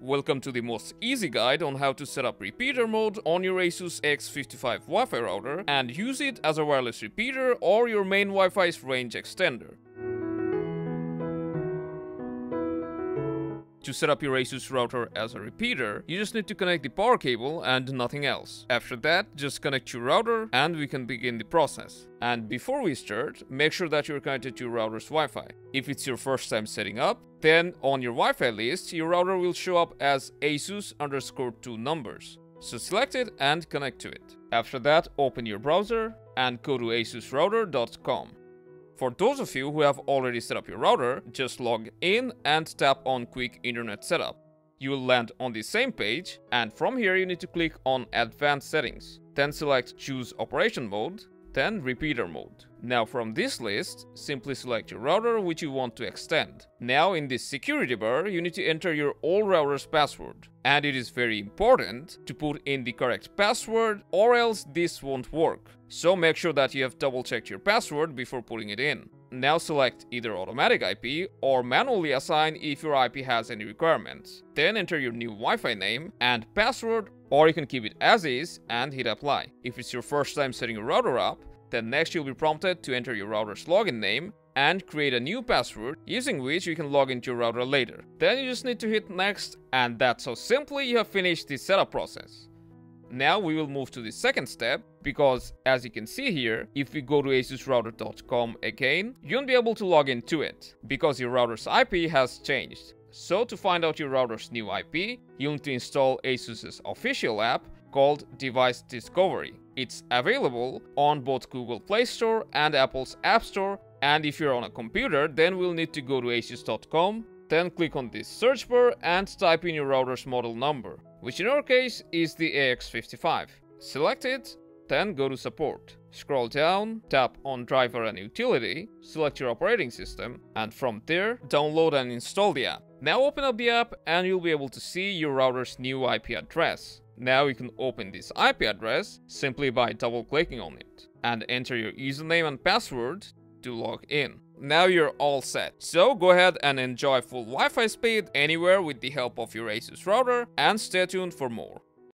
Welcome to the most easy guide on how to set up repeater mode on your Asus AX55 Wi-Fi router and use it as a wireless repeater or your main Wi-Fi's range extender. To set up your Asus router as a repeater, you just need to connect the power cable and nothing else. After that, just connect your router and we can begin the process. And before we start, make sure that you're connected to your router's Wi-Fi. If it's your first time setting up, then on your Wi-Fi list, your router will show up as ASUS underscore 2 numbers. So select it and connect to it. After that, open your browser and go to asusrouter.com. For those of you who have already set up your router, just log in and tap on Quick Internet Setup. You will land on the same page, and from here you need to click on Advanced Settings. Then select Choose Operation Mode, then Repeater Mode. Now from this list, simply select your router which you want to extend. Now in this security bar, you need to enter your old router's password. And it is very important to put in the correct password or else this won't work. So make sure that you have double checked your password before putting it in. Now select either automatic IP or manually assign if your IP has any requirements. Then enter your new Wi-Fi name and password or you can keep it as is and hit apply. If it's your first time setting your router up, then next you'll be prompted to enter your router's login name and create a new password using which you can log into your router later. Then you just need to hit next and that's how simply you have finished the setup process. Now we will move to the second step because as you can see here, if we go to asusrouter.com again, you won't be able to log into it because your router's IP has changed. So to find out your router's new IP, you'll need to install Asus's official app called Device Discovery. It's available on both Google Play Store and Apple's App Store and if you're on a computer then we'll need to go to asus.com then click on this search bar and type in your router's model number, which in our case is the AX55. Select it, then go to support. Scroll down, tap on driver and utility, select your operating system, and from there, download and install the app. Now open up the app and you'll be able to see your router's new IP address. Now you can open this IP address simply by double clicking on it and enter your username and password to log in. Now you're all set. So go ahead and enjoy full Wi-Fi speed anywhere with the help of your Asus router and stay tuned for more.